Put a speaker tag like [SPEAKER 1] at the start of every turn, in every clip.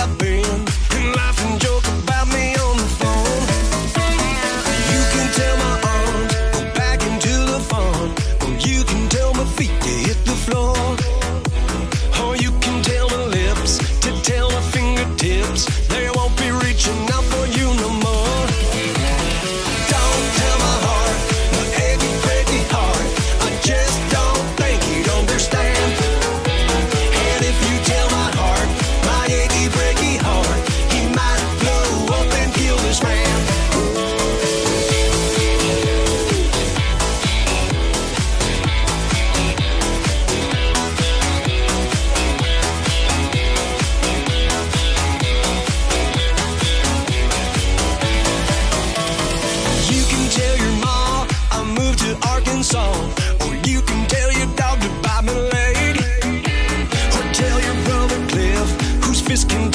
[SPEAKER 1] up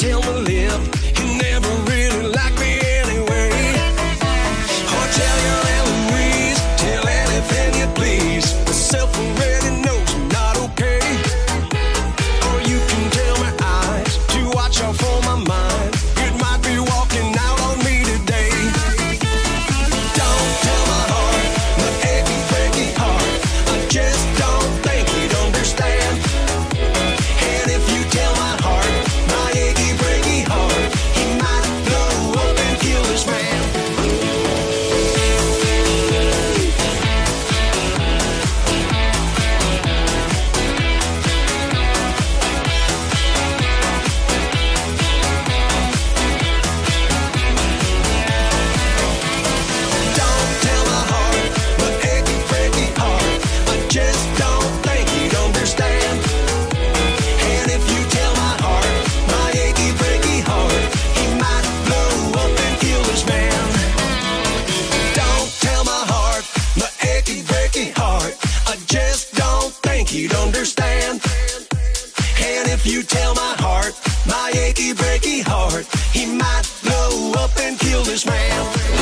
[SPEAKER 1] Kill And if you tell my heart, my achy breaky heart, he might blow up and kill this man.